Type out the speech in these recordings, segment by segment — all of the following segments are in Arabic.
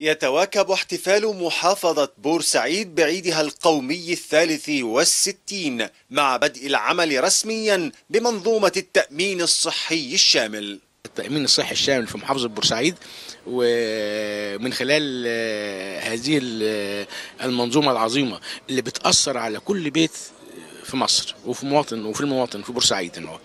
يتواكب احتفال محافظة بورسعيد بعيدها القومي الثالث والستين مع بدء العمل رسميا بمنظومة التأمين الصحي الشامل. التأمين الصحي الشامل في محافظة بورسعيد ومن خلال هذه المنظومة العظيمة اللي بتأثر على كل بيت في مصر وفي مواطن وفي المواطن في بورسعيد ان هو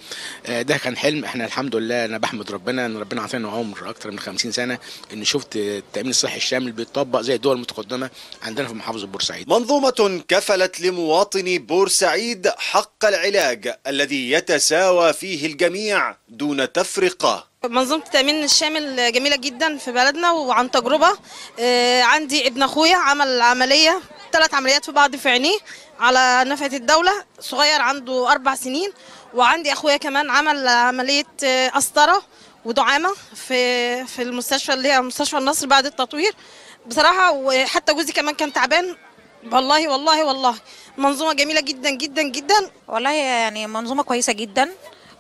ده كان حلم. إحنا الحمد لله أنا بحمد ربنا إن ربنا عطانا عمر أكتر من 50 سنة ان شفت التأمين الصحي الشامل بيتطبق زي الدول المتقدمة عندنا في محافظة بورسعيد. منظومة كفلت لمواطني بورسعيد حق العلاج الذي يتساوى فيه الجميع دون تفرقة. منظومة التأمين الشامل جميلة جدا في بلدنا وعن تجربة. عندي ابن أخويا عمل عملية ثلاث عمليات في بعض في عينيه على نفقة الدولة. صغير عنده أربع سنين وعندي أخويا كمان عمل عملية قسطرة ودعامة في في المستشفى اللي هي مستشفى النصر بعد التطوير. بصراحة وحتى جوزي كمان كان تعبان. والله والله والله. منظومة جميلة جدا جدا جدا. والله يعني منظومة كويسة جدا.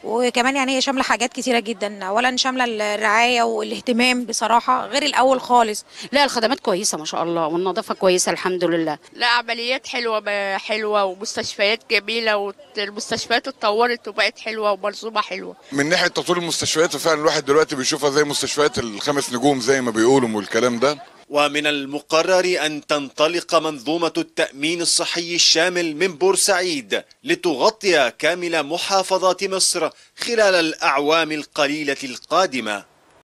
وكمان يعني هي شاملة حاجات كتيرة جدا. اولا شاملة الرعاية والاهتمام بصراحة غير الأول خالص. لا الخدمات كويسة ما شاء الله والنظافة كويسة الحمد لله. لا عمليات حلوة حلوة ومستشفيات جميلة والمستشفيات اتطورت وبقت حلوة ومنظومه حلوة. من ناحية تطوير المستشفيات فعلا الواحد دلوقتي بيشوفها زي مستشفيات الخمس نجوم زي ما بيقولوا والكلام ده. ومن المقرر أن تنطلق منظومة التأمين الصحي الشامل من بورسعيد لتغطي كامل محافظات مصر خلال الأعوام القليلة القادمة.